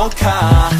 your car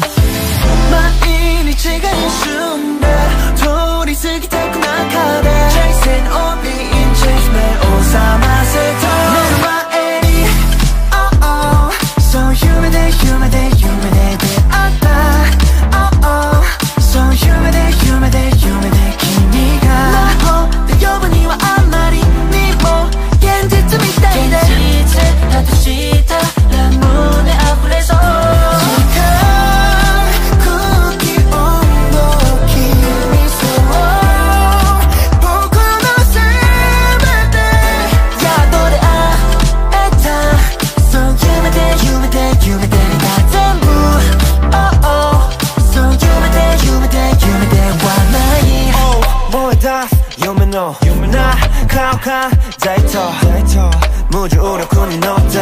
夢な顔かデート無重力に乗って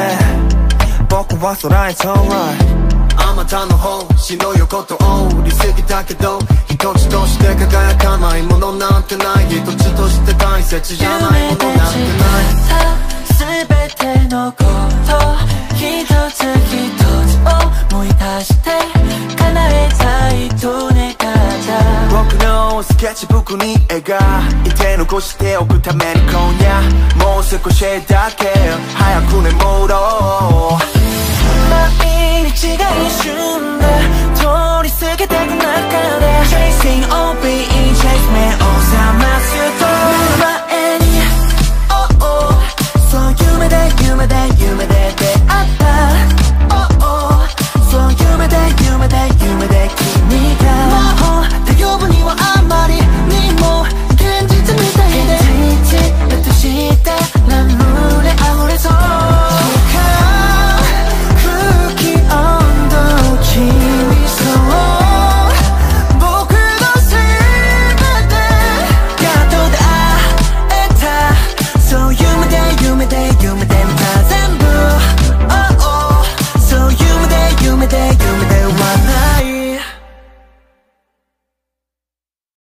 僕は空へ飛ぶあまたの星の横通り過ぎたけど一つとして輝かないものなんてない一つとして大切じゃないものなんてないた全てのこと一つ一つ思い出して叶えたいと願った僕のスケッチブックに描残しておくために今夜もう少しだけ早く眠ろう。毎日が一瞬で通り過ぎてく中で Chasing